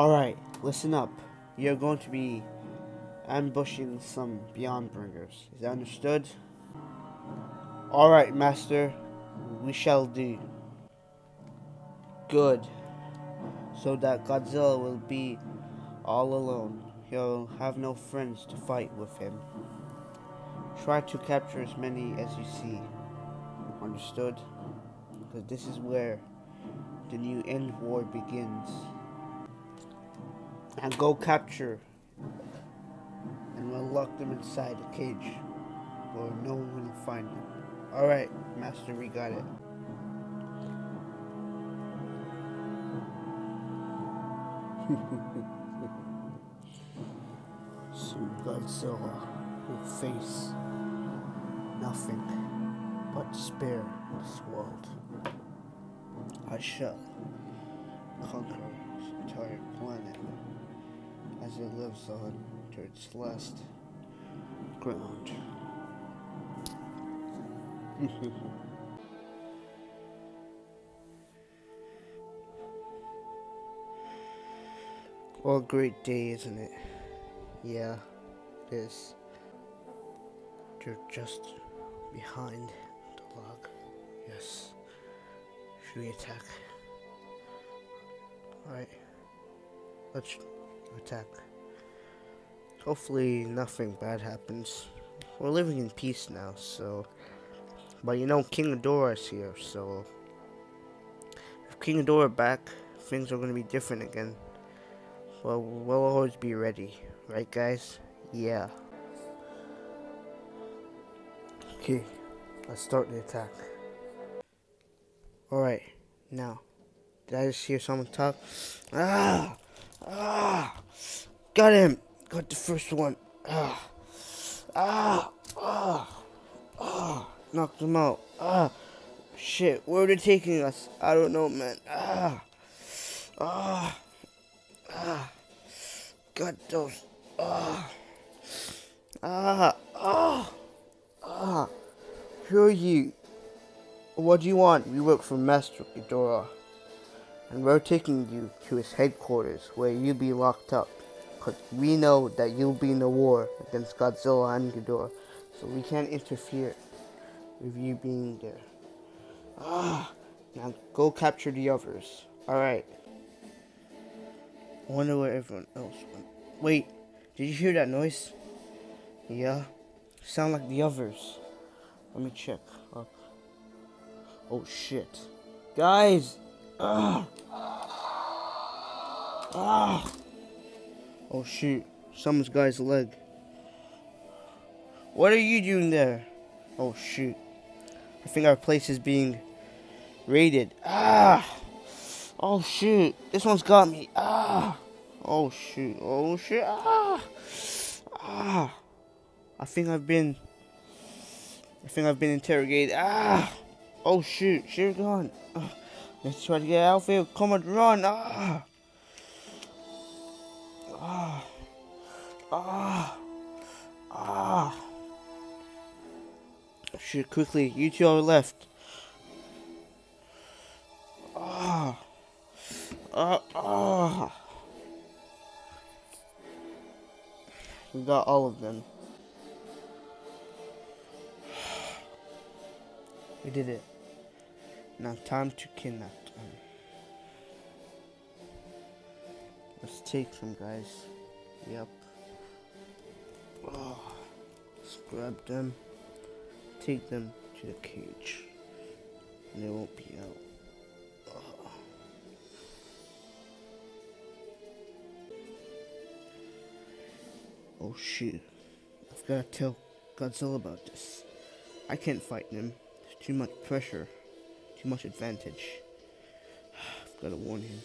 Alright, listen up. You're going to be ambushing some Beyond Bringers. Is that understood? Alright, Master. We shall do. Good. So that Godzilla will be all alone. He'll have no friends to fight with him. Try to capture as many as you see. Understood? Because this is where the new end war begins. And go capture and we'll lock them inside a cage where no one will find them. Alright, Master, we got it. Soon Godzilla will face nothing but despair in this world. I shall conquer as it lives on to its last ground. what a great day, isn't it? Yeah, it is. You're just behind the log. Yes. Should we attack? Alright. Let's attack. Hopefully nothing bad happens. We're living in peace now, so... But you know, King Ghidorah's here, so... If King Ghidorah back, things are to be different again. Well, we'll always be ready. Right, guys? Yeah. Okay, let's start the attack. Alright, now. Did I just hear someone talk? Ah! Ah! Got him! Got the first one. Ah! Ah! Ah! Ah! Knocked him out. Ah! Shit, where are they taking us? I don't know, man. Ah! Ah! Ah! Got those. Ah! Ah! Ah! Ah! Who are you? What do you want? We work for Master Ghidorah. And we're taking you to his headquarters where you'll be locked up. Because we know that you'll be in the war against Godzilla and Ghidorah. So we can't interfere with you being there. Ah! Now go capture the others. Alright. I wonder where everyone else went. Wait, did you hear that noise? Yeah? Sound like the others. Let me check up. Oh shit. Guys! Ah! Ah! Oh shoot. Someone's got his leg. What are you doing there? Oh shoot. I think our place is being raided. Ah! Oh shoot. This one's got me. Ah! Oh shoot. Oh shit. Ah! Ah! I think I've been. I think I've been interrogated. Ah! Oh shoot! She's gone. Ah. Let's try to get out of here. Come on, run! Ah! Ah! Ah! Ah! Shoot! Quickly, you two are left. Ah! Ah! Ah! We got all of them. We did it. Now time to kidnap them. Take them, guys. Yep. Oh, let's grab them. Take them to the cage. And they won't be out. Oh. oh shoot. I've got to tell Godzilla about this. I can't fight him. There's too much pressure. Too much advantage. I've got to warn him.